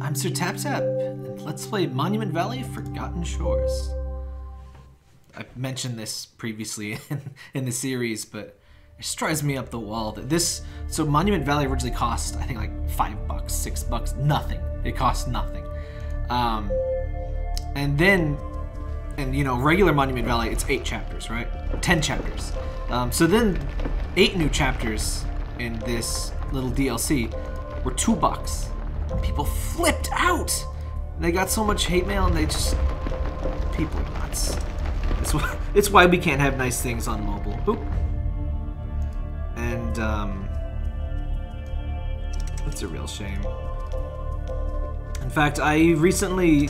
I'm Sir Tap Tap, and let's play Monument Valley Forgotten Shores. I mentioned this previously in, in the series, but it just drives me up the wall that this. So Monument Valley originally cost, I think, like five bucks, six bucks, nothing. It cost nothing. Um, and then, and you know, regular Monument Valley, it's eight chapters, right? Ten chapters. Um, so then, eight new chapters in this little DLC were two bucks. People flipped out. They got so much hate mail, and they just people are nuts. It's why, it's why we can't have nice things on mobile. Oop. And um, it's a real shame. In fact, I recently,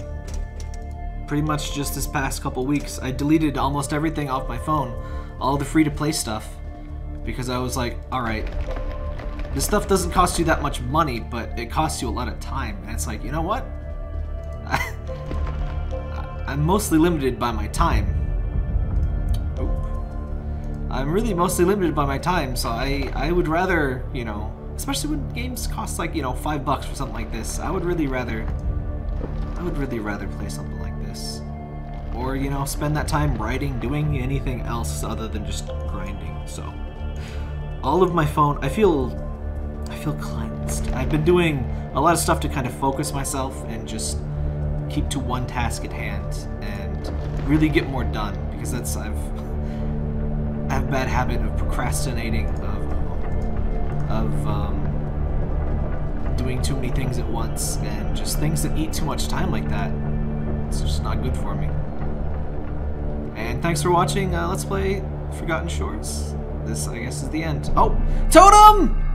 pretty much just this past couple weeks, I deleted almost everything off my phone, all the free-to-play stuff, because I was like, all right, this stuff doesn't cost you that much money, but it costs you a lot of time. And it's like, you know what? I'm mostly limited by my time. Oop. I'm really mostly limited by my time, so I, I would rather, you know, especially when games cost like, you know, five bucks for something like this, I would really rather, I would really rather play something like this. Or, you know, spend that time writing, doing anything else other than just grinding, so. All of my phone, I feel I feel cleansed. I've been doing a lot of stuff to kind of focus myself and just keep to one task at hand and really get more done because that's I've I have a bad habit of procrastinating of of um, doing too many things at once and just things that eat too much time like that. It's just not good for me. And thanks for watching. Uh, let's play Forgotten Shores. This, I guess, is the end. Oh, Totem!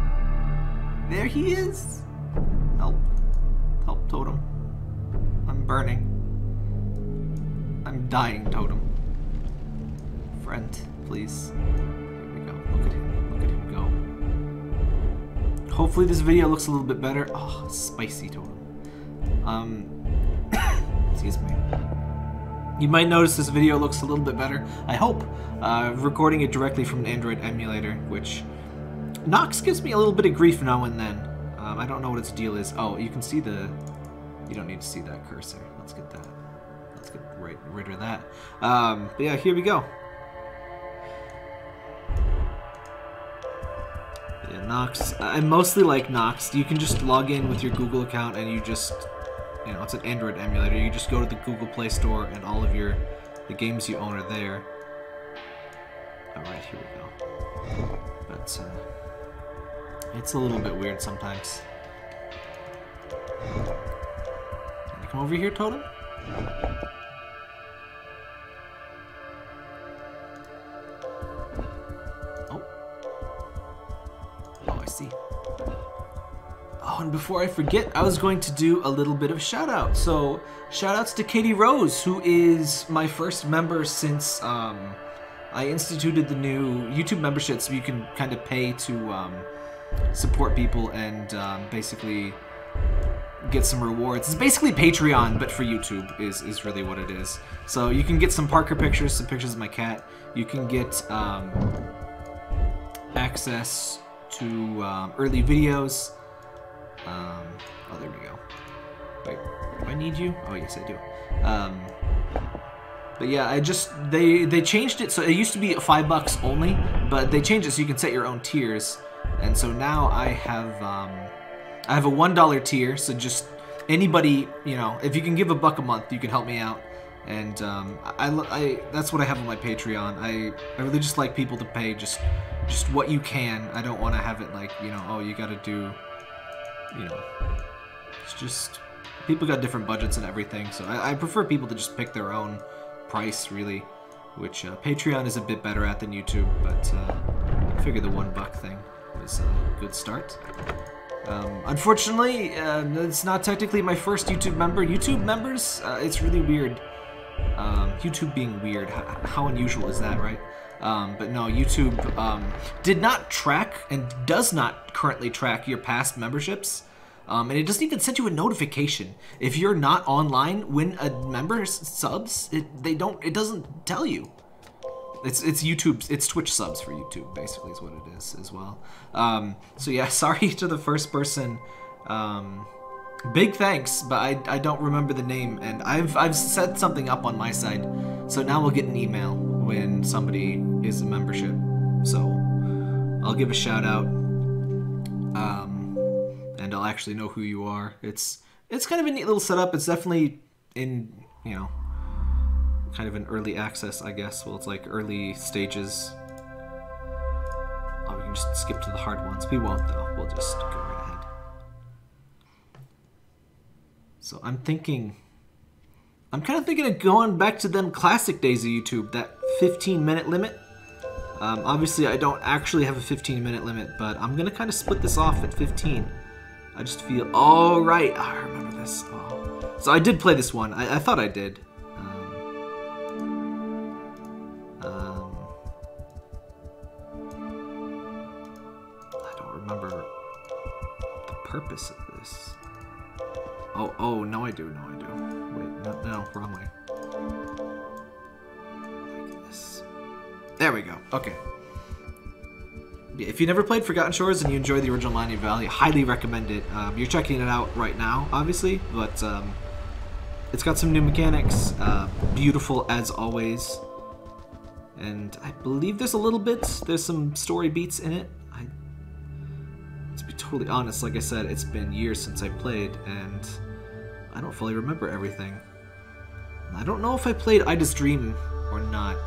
There he is! Help. Help, Totem. I'm burning. I'm dying, Totem. Friend, please. Here we go. Look at him. Look at him go. Hopefully this video looks a little bit better. Oh, spicy Totem. Um, excuse me. You might notice this video looks a little bit better. I hope. Uh, recording it directly from an Android emulator, which Nox gives me a little bit of grief now and then. Um, I don't know what its deal is. Oh, you can see the... You don't need to see that cursor. Let's get that. Let's get right rid of that. Um, but yeah, here we go. Yeah, Nox. I mostly like Nox. You can just log in with your Google account and you just... You know, it's an Android emulator. You just go to the Google Play Store and all of your... The games you own are there. Alright, here we go. But, uh... It's a little bit weird sometimes. Can you come over here, Totem? Oh. Oh, I see. Oh, and before I forget, I was going to do a little bit of shout out. So, shout outs to Katie Rose, who is my first member since um, I instituted the new YouTube membership so you can kind of pay to um, support people and um, basically get some rewards. It's basically Patreon, but for YouTube is, is really what it is. So you can get some Parker pictures, some pictures of my cat. You can get um, access to um, early videos. Um, oh, there we go. Wait, do I need you? Oh, yes, I do. Um, but yeah, I just they they changed it so it used to be five bucks only, but they changed it so you can set your own tiers. And so now I have um, I have a one dollar tier. So just anybody, you know, if you can give a buck a month, you can help me out. And um, I, I that's what I have on my Patreon. I I really just like people to pay just just what you can. I don't want to have it like you know, oh, you got to do, you know, it's just people got different budgets and everything. So I, I prefer people to just pick their own price really, which uh, Patreon is a bit better at than YouTube. But uh, I figure the one buck thing a good start. Um, unfortunately, uh, it's not technically my first YouTube member. YouTube members, uh, it's really weird. Um, YouTube being weird, how, how, unusual is that, right? Um, but no, YouTube um, did not track and does not currently track your past memberships. Um, and it doesn't even send you a notification if you're not online when a member subs. It they don't. It doesn't tell you. It's it's YouTube. It's Twitch subs for YouTube, basically, is what it is as well. Um, so yeah, sorry to the first person um, Big thanks, but I, I don't remember the name, and I've I've set something up on my side, so now we'll get an email when somebody is a membership. So I'll give a shout out, um, and I'll actually know who you are. It's it's kind of a neat little setup. It's definitely in you know kind of an early access, I guess. Well, it's like early stages. Oh, we can just skip to the hard ones. We won't though. We'll just go right ahead. So I'm thinking, I'm kind of thinking of going back to them classic days of YouTube, that 15 minute limit. Um, obviously, I don't actually have a 15 minute limit, but I'm gonna kind of split this off at 15. I just feel, oh right, I remember this. Oh. So I did play this one. I, I thought I did. Purpose of this. Oh, oh, no I do, no I do. Wait, no, no, wrong way. Like this. There we go, okay. Yeah, if you never played Forgotten Shores and you enjoy the original Monument Valley, highly recommend it. Um, you're checking it out right now, obviously, but um, it's got some new mechanics, uh, beautiful as always, and I believe there's a little bit, there's some story beats in it. Honest, like I said, it's been years since I played, and I don't fully remember everything. I don't know if I played Ida's Dream or not.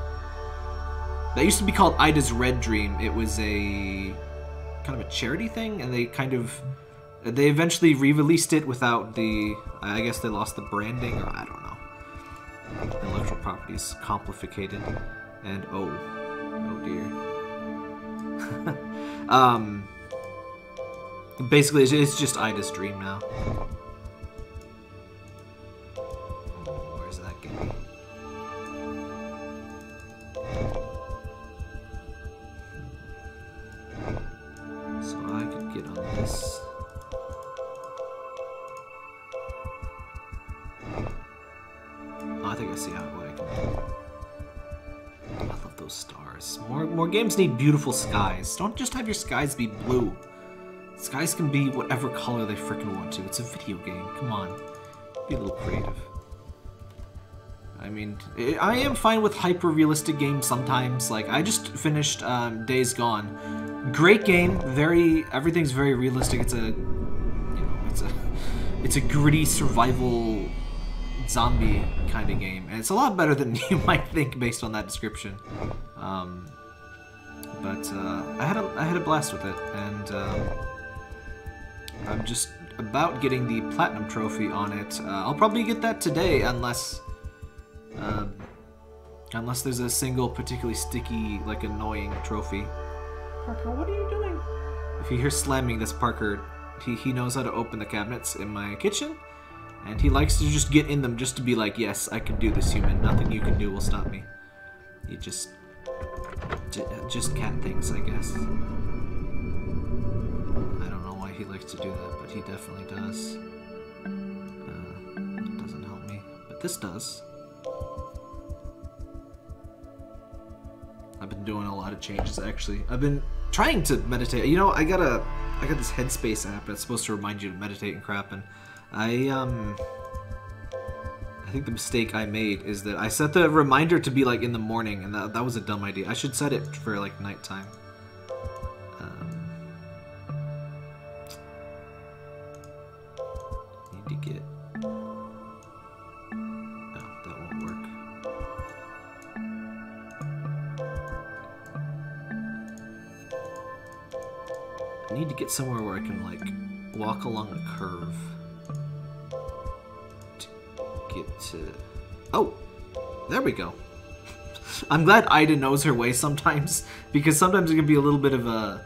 That used to be called Ida's Red Dream. It was a kind of a charity thing, and they kind of they eventually re-released it without the. I guess they lost the branding, or I don't know. Intellectual properties complicated, and oh, oh dear. um, basically, it's just Ida's Dream now. Where's that game? So I could get on this. Oh, I think I see how what I can. I love those stars. More more games need beautiful skies. Don't just have your skies be blue. Skies can be whatever color they freaking want to. It's a video game. Come on. Be a little creative. I mean, I am fine with hyper-realistic games sometimes. Like, I just finished um, Days Gone. Great game. Very, everything's very realistic. It's a, you know, it's a, it's a gritty survival zombie kind of game, and it's a lot better than you might think based on that description. Um, but uh, I had a, I had a blast with it, and um, I'm just about getting the platinum trophy on it. Uh, I'll probably get that today, unless. Uh, unless there's a single particularly sticky, like annoying trophy. Parker, what are you doing? If you hear slamming, that's Parker. He, he knows how to open the cabinets in my kitchen, and he likes to just get in them just to be like, yes, I can do this, human. Nothing you can do will stop me. He just... just cat things, I guess. Likes to do that, but he definitely does. Uh, doesn't help me, but this does. I've been doing a lot of changes actually. I've been trying to meditate. You know, I got a I got this Headspace app that's supposed to remind you to meditate and crap and I um I think the mistake I made is that I set the reminder to be like in the morning and that, that was a dumb idea. I should set it for like nighttime. Need to get somewhere where I can like walk along a curve to get to. Oh, there we go. I'm glad Ida knows her way sometimes because sometimes it can be a little bit of a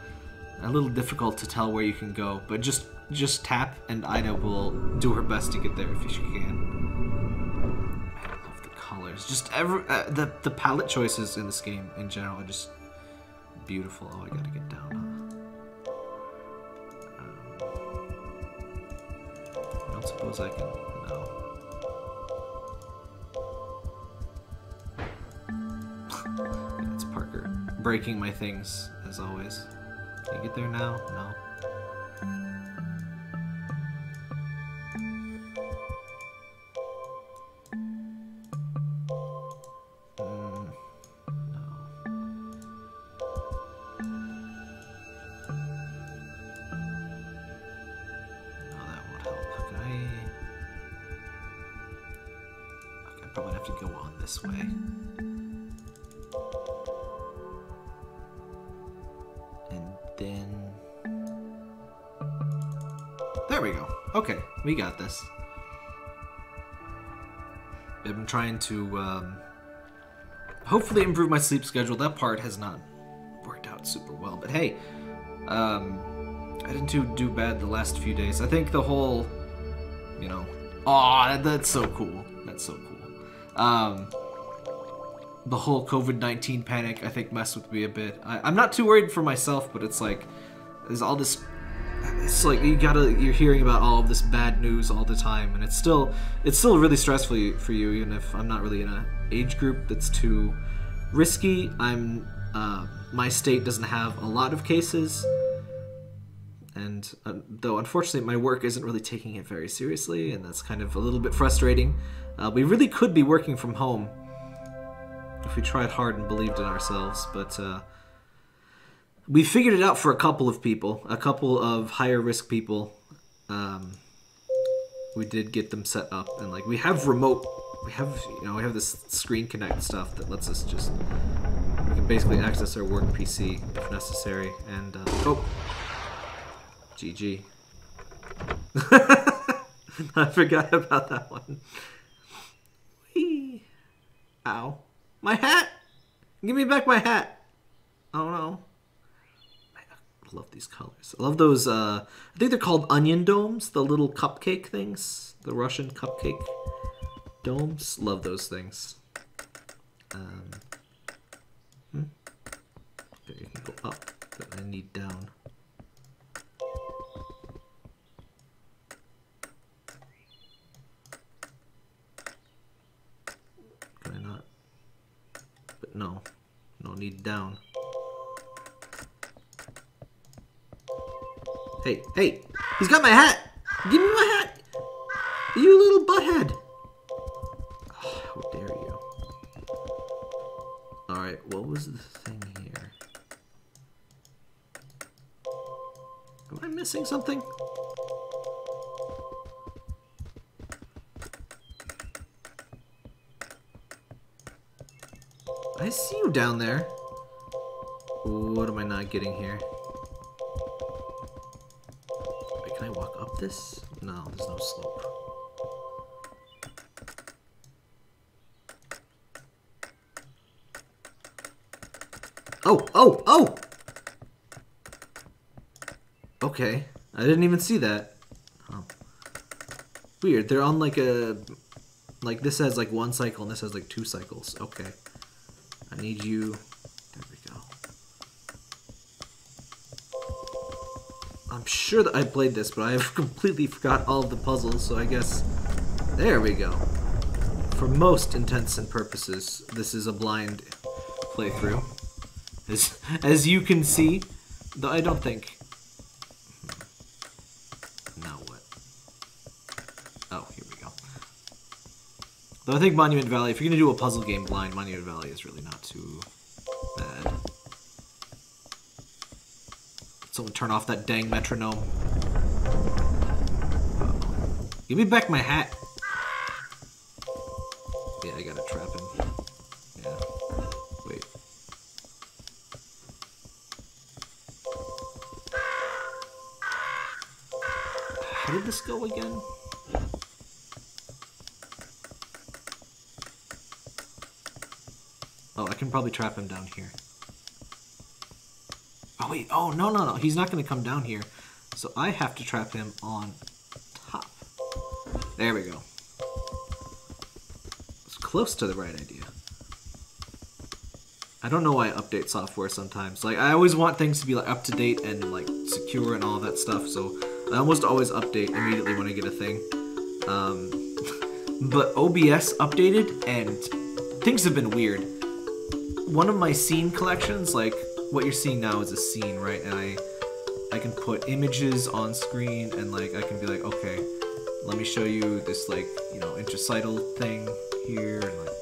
a little difficult to tell where you can go. But just just tap and Ida will do her best to get there if she can. I love the colors. Just every uh, the the palette choices in this game in general are just beautiful. Oh, I gotta get suppose I can. No. it's Parker. Breaking my things, as always. Can you get there now? No. There we go. Okay, we got this. I've been trying to um, hopefully improve my sleep schedule. That part has not worked out super well, but hey, um, I didn't do, do bad the last few days. I think the whole, you know, aw, that's so cool. That's so cool. Um, the whole COVID-19 panic, I think, messed with me a bit. I, I'm not too worried for myself, but it's like, there's all this it's like you gotta you're hearing about all of this bad news all the time and it's still it's still really stressful for you even if i'm not really in a age group that's too risky. I'm uh, my state doesn't have a lot of cases and uh, though unfortunately my work isn't really taking it very seriously and that's kind of a little bit frustrating. Uh, we really could be working from home if we tried hard and believed in ourselves but uh, we figured it out for a couple of people, a couple of higher risk people. Um, we did get them set up, and like we have remote, we have you know we have this screen connect stuff that lets us just we can basically access our work PC if necessary. And uh, oh, GG. I forgot about that one. Whee. Ow. My hat! Give me back my hat! Oh love these colors. I love those, uh, I think they're called onion domes, the little cupcake things. The Russian cupcake domes. Love those things. Um, hmm? Okay, you can go up, but I need down. Can I not? But no, no need down. Hey, hey, he's got my hat. Give me my hat. You little butthead. Oh, how dare you. Alright, what was the thing here? Am I missing something? I see you down there. What am I not getting here? This? No, there's no slope. Oh, oh, oh! Okay, I didn't even see that. Oh. Weird, they're on like a... Like this has like one cycle and this has like two cycles. Okay. I need you... sure that I played this, but I've completely forgot all of the puzzles, so I guess... There we go. For most intents and purposes, this is a blind playthrough. As, as you can see, though I don't think... Now what? Oh, here we go. Though I think Monument Valley, if you're going to do a puzzle game blind, Monument Valley is really not too bad. Turn off that dang metronome. Uh. Give me back my hat. Yeah, I gotta trap him. Yeah. Wait. How did this go again? Oh, I can probably trap him down here. Wait. Oh, no, no, no. He's not going to come down here. So I have to trap him on top. There we go. It's close to the right idea. I don't know why I update software sometimes. Like, I always want things to be like up to date and like secure and all that stuff. So I almost always update immediately when I get a thing. Um, but OBS updated and things have been weird. One of my scene collections, like what you're seeing now is a scene, right? And I I can put images on screen and like I can be like, okay, let me show you this like, you know, interstitial thing here and like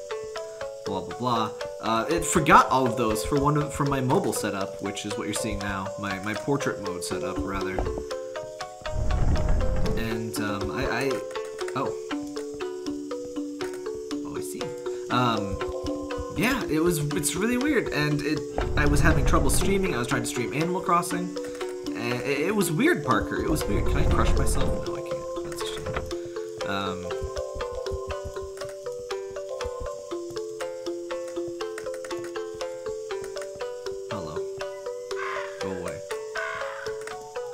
blah blah blah. Uh, it forgot all of those for one of, for my mobile setup, which is what you're seeing now, my, my portrait mode setup rather. It was it's really weird, and it I was having trouble streaming. I was trying to stream Animal Crossing, and it, it was weird, Parker. It was weird. Can I crush myself? No, I can't. That's a shame. Um. Hello. Go away.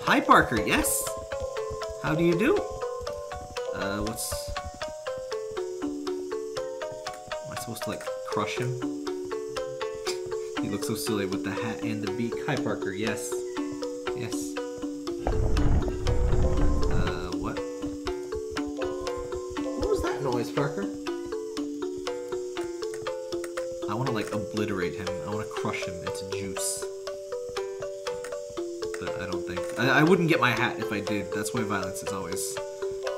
Hi, Parker. Yes. How do you do? Uh, what's Am I supposed to like crush him? He looks so silly with the hat and the beak. Hi, Parker. Yes. Yes. Uh, what? What was that noise, Parker? I want to like obliterate him. I want to crush him into juice. But I don't think I, I wouldn't get my hat if I did. That's why violence is always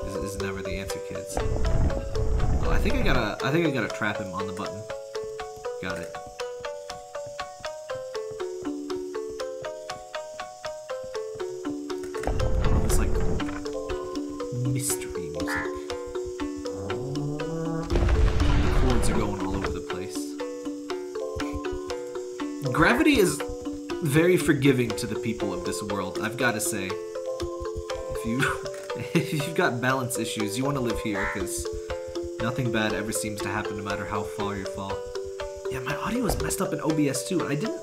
is, is never the answer, kids. Oh, I think I gotta I think I gotta trap him on the button. Got it. Is very forgiving to the people of this world, I've gotta say. If you if you've got balance issues, you want to live here because nothing bad ever seems to happen no matter how far you fall. Yeah, my audio is messed up in OBS too, and I didn't.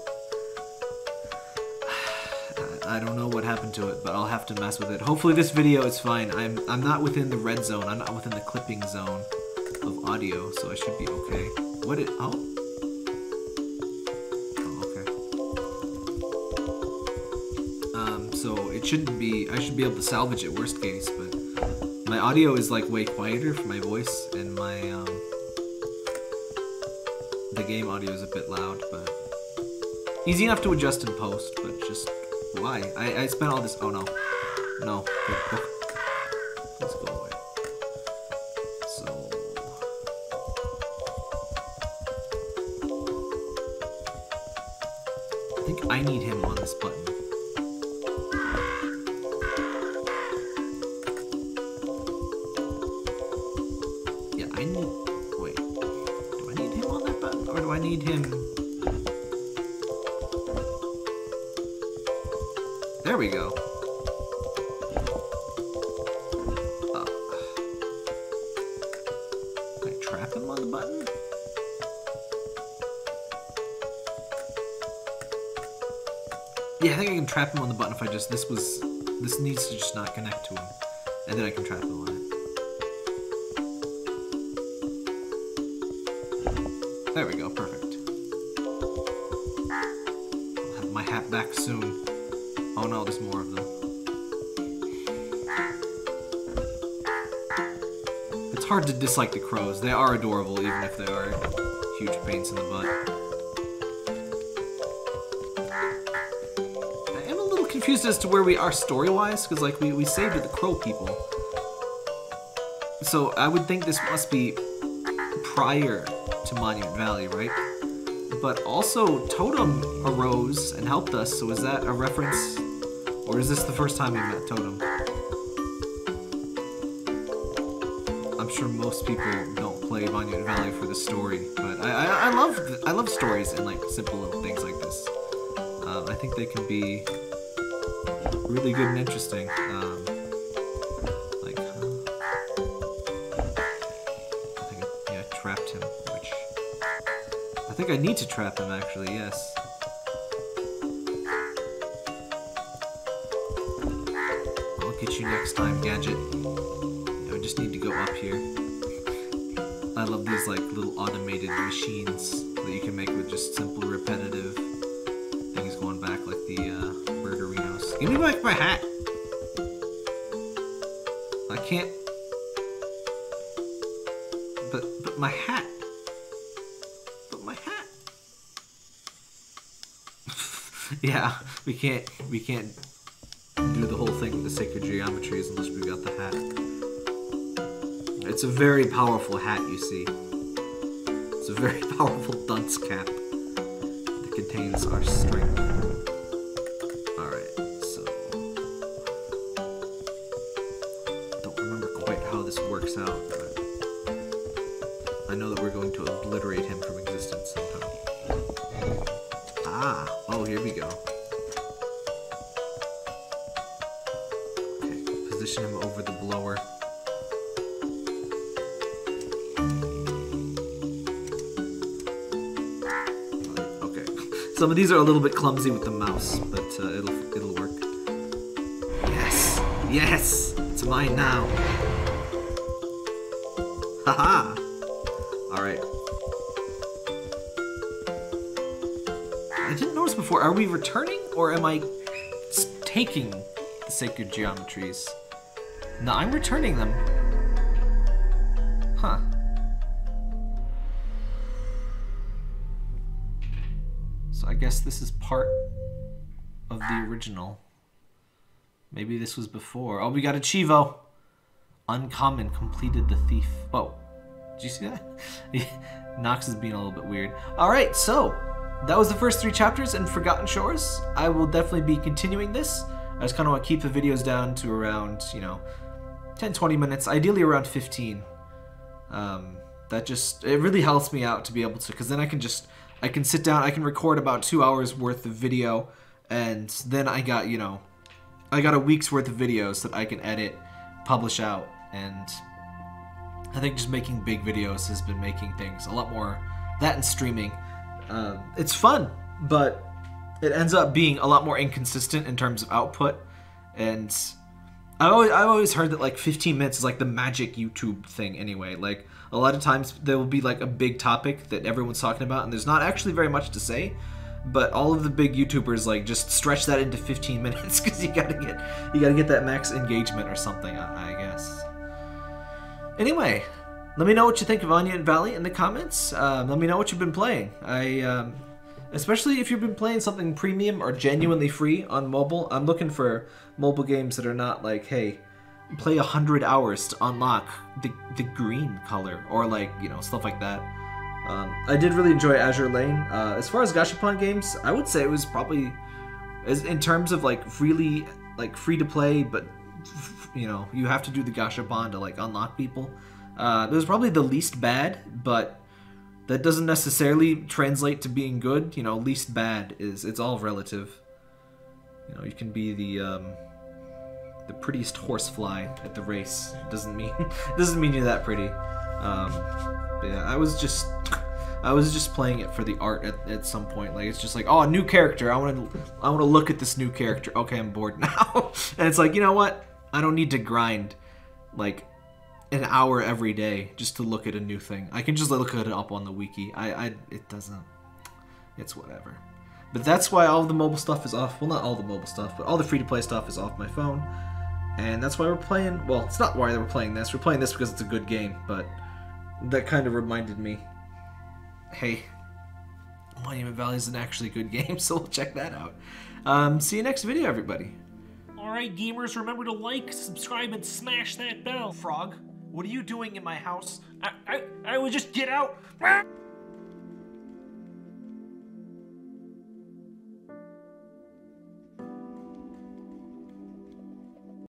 I don't know what happened to it, but I'll have to mess with it. Hopefully this video is fine. I'm I'm not within the red zone. I'm not within the clipping zone of audio, so I should be okay. What it? Oh, shouldn't be. I should be able to salvage it, worst case, but my audio is like way quieter for my voice, and my um, the game audio is a bit loud, but easy enough to adjust in post. But just why? I, I spent all this. Oh no, no. Yeah, I think I can trap him on the button if I just. This was. This needs to just not connect to him. And then I can trap him on it. There we go, perfect. I'll have my hat back soon. Oh no, there's more of them. It's hard to dislike the crows. They are adorable, even if they are huge pains in the butt. Confused as to where we are story-wise, because like we, we saved the crow people. So I would think this must be prior to Monument Valley, right? But also, Totem arose and helped us, so is that a reference? Or is this the first time we met Totem? I'm sure most people don't play Monument Valley for the story, but I, I, I love I love stories and like simple little things like this. Um, I think they can be really good and interesting. Um, like, uh, I think I, yeah, I trapped him, which I think I need to trap him actually. Yes. I'll get you next time, Gadget. I just need to go up here. I love these like little automated machines that you can make with just simple repetitive things going back like the uh, Murderinos. Give me back my hat! I can't... But, but my hat! But my hat! yeah, we can't, we can't do the whole thing with the sacred geometries unless we've got the hat. It's a very powerful hat, you see. It's a very powerful dunce cap that contains our strength. This works out, but. I know that we're going to obliterate him from existence somehow. Ah, oh, here we go. Okay, position him over the blower. Okay, some of these are a little bit clumsy with the mouse, but uh, it'll it'll work. Yes, yes, it's mine now. Haha. All right. I didn't notice before. Are we returning or am I taking the sacred geometries? No, I'm returning them. Huh. So I guess this is part of the original. Maybe this was before. Oh, we got a Chivo. Uncommon completed the thief. Oh, did you see that? Nox is being a little bit weird. All right, so that was the first three chapters in Forgotten Shores. I will definitely be continuing this. I just kind of want to keep the videos down to around, you know, 10, 20 minutes, ideally around 15. Um, that just, it really helps me out to be able to, because then I can just, I can sit down, I can record about two hours worth of video, and then I got, you know, I got a week's worth of videos that I can edit, publish out, and I think just making big videos has been making things a lot more, that and streaming. Um, it's fun, but it ends up being a lot more inconsistent in terms of output, and I always I've always heard that like 15 minutes is like the magic YouTube thing anyway. Like a lot of times there will be like a big topic that everyone's talking about and there's not actually very much to say, but all of the big YouTubers like just stretch that into 15 minutes because you gotta get you gotta get that max engagement or something. I, I guess. Anyway, let me know what you think of Onion Valley in the comments. Um, let me know what you've been playing. I um, especially if you've been playing something premium or genuinely free on mobile. I'm looking for mobile games that are not like, hey, play a hundred hours to unlock the the green color or like you know stuff like that. Um, I did really enjoy Azure Lane. Uh, as far as Gashapon games, I would say it was probably, as in terms of like really like free to play, but you know you have to do the Gashapon to like unlock people. Uh, it was probably the least bad, but that doesn't necessarily translate to being good. You know, least bad is it's all relative. You know, you can be the um, the prettiest horsefly at the race. Doesn't mean doesn't mean you're that pretty. Um, yeah, I was just I was just playing it for the art at, at some point. Like it's just like, oh, a new character. I want to I want to look at this new character. Okay, I'm bored now. and it's like, you know what? I don't need to grind like an hour every day just to look at a new thing. I can just look at it up on the wiki. I, I it doesn't. It's whatever. But that's why all the mobile stuff is off. Well, not all the mobile stuff, but all the free to play stuff is off my phone. And that's why we're playing. Well, it's not why we're playing this. We're playing this because it's a good game. But that kind of reminded me. Hey, Monument Valley is an actually good game, so we'll check that out. Um, see you next video, everybody. Alright, gamers, remember to like, subscribe, and smash that bell. Frog, what are you doing in my house? I, I, I would just get out.